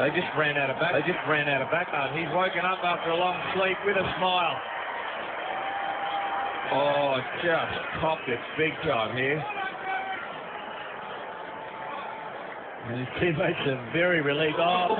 They just ran out of back. They just ran out of background. He's woken up after a long sleep with a smile. Oh, just popped it big time here. And his teammates are very relieved. Oh,